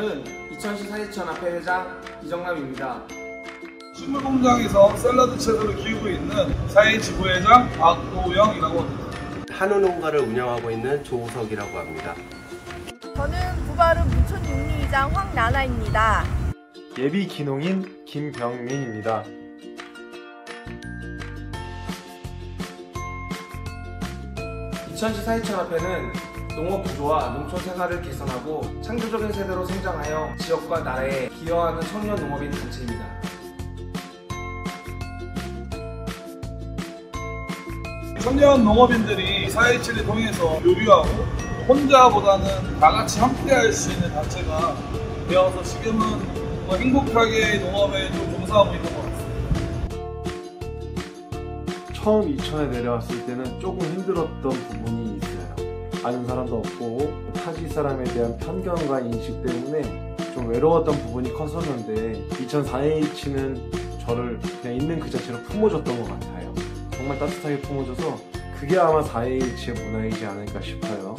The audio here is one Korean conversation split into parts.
저는 이천시 사회천합회 회장 이정남입니다. 식물공장에서 샐러드 채소를 키우고 있는 사회지 부회장 박도영이라고 합니다. 한우 농가를 운영하고 있는 조우석이라고 합니다. 저는 부바른 무촌 육리이장 황나나입니다. 예비 기농인 김병민입니다. 이천시 사회천합회는 농업 구조와 농촌 생활을 개선하고 창조적인 세대로 성장하여 지역과 나라에 기여하는 청년 농업인 단체입니다. 청년 농업인들이 사회치를 통해서 교류하고 혼자보다는 다 같이 함께 할 수 있는 단체가 되어서 지금은 뭐 행복하게 농업에 좀 종사하고 있는 것 같습니다. 처음 이천에 내려왔을 때는 조금 힘들었던 부분이. 아는 사람도 없고 타지 사람에 대한 편견과 인식 때문에 좀 외로웠던 부분이 컸었는데 2000 4H는 저를 그냥 있는 그 자체로 품어줬던 것 같아요. 정말 따뜻하게 품어줘서 그게 아마 4H의 문화이지 않을까 싶어요.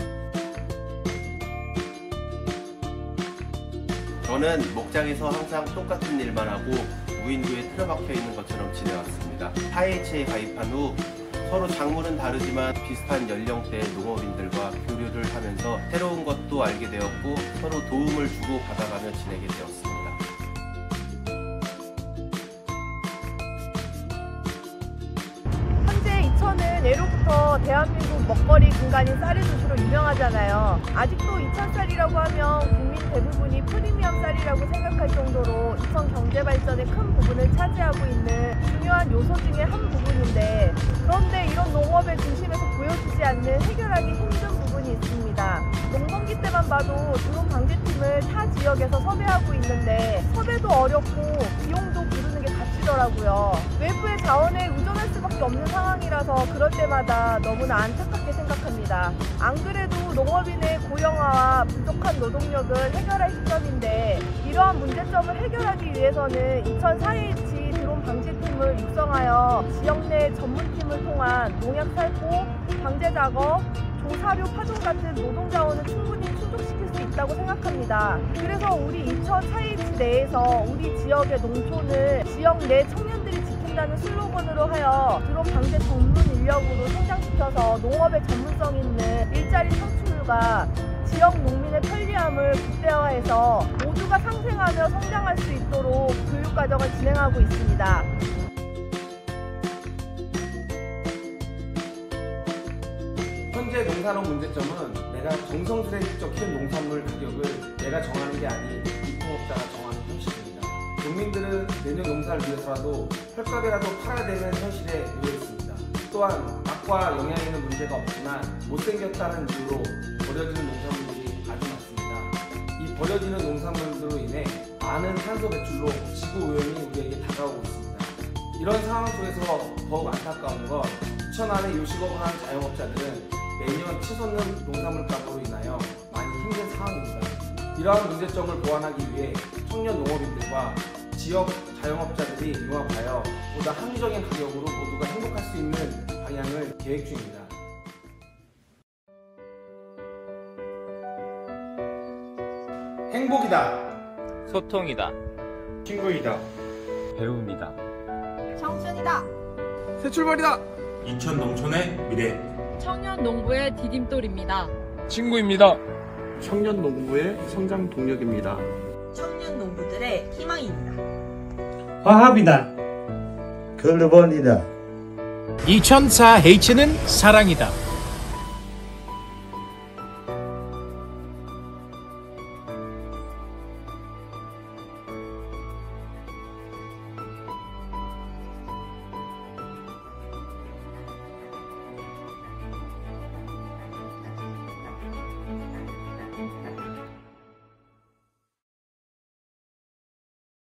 저는 목장에서 항상 똑같은 일만 하고 무인도에 틀어박혀 있는 것처럼 지내왔습니다. 4H에 가입한 후 서로 작물은 다르지만 비슷한 연령대의 농업인들과 교류를 하면서 새로운 것도 알게 되었고 서로 도움을 주고 받아가며 지내게 되었습니다. 이천은 예로부터 대한민국 먹거리 근간인 쌀의 도시로 유명하잖아요. 아직도 이천 쌀이라고 하면 국민 대부분이 프리미엄 쌀이라고 생각할 정도로 이천 경제 발전의 큰 부분을 차지하고 있는 중요한 요소 중에 한 부분인데 그런데 이런 농업의 중심에서 보여주지 않는 해결하기 힘든 부분이 있습니다. 농번기 때만 봐도 드론 방지팀을 타 지역에서 섭외하고 있는데 섭외도 어렵고 비용도 부르는 게 값이더라고요. 외부의 자원에 의존할 수밖에 없는 상황이라서 그럴 때마다 너무나 안타깝게 생각합니다. 안 그래도 농업인의 고령화와 노동력을 해결할 시점인데 이러한 문제점을 해결하기 위해서는 2004H 드론 방지팀을 육성하여 지역 내 전문팀을 통한 농약 살포, 방제 작업, 조사료 파종 같은 노동 자원을 충분히 충족시킬 수 있다고 생각합니다. 그래서 우리 인천 사이지 내에서 우리 지역의 농촌을 지역 내 청년들이 지킨다는 슬로건으로 하여 드론 방제 전문 인력으로 성장시켜서 농업의 전문성 있는 일자리 창출과 지역 농민의 편리함을 극대화해서 모두가 상생하며 성장할 수 있도록 교육 과정을 진행하고 있습니다. 현재 농산업 문제점은 내가 정성스레 직접 키운 농산물 가격을 내가 정하는 게 아닌 유통업자가 정하는 현실입니다. 농민들은 내년 농사를 위해서라도 헐값이라도 팔아야 되는 현실에 놓여 있습니다. 또한 맛과 영양에는 문제가 없지만 못생겼다는 이유로 버려지는 농산물들이 아주 많습니다. 이 버려지는 농산물들로 인해 많은 탄소 배출로 지구 오염이 우리에게 다가오고 있습니다. 이런 상황 속에서 더욱 안타까운 건 부천 안에 요식업을 하는 자영업자들은 매년 치솟는 농산물 값으로 인하여 많이 힘든 상황입니다. 이러한 문제점을 보완하기 위해 청년 농업인들과 지역 자영업자들이 융합하여 보다 합리적인 가격으로 모두가 행복할 수 있는 방향을 계획 중입니다. 행복이다. 소통이다. 친구이다. 배움이다. 청춘이다. 새 출발이다. 인천 농촌의 미래 청년 농부의 디딤돌입니다. 친구입니다. 청년 농부의 성장 동력입니다. 청년 농부들의 희망입니다. 화합이다. 글로벌이다. 2004H는 사랑이다.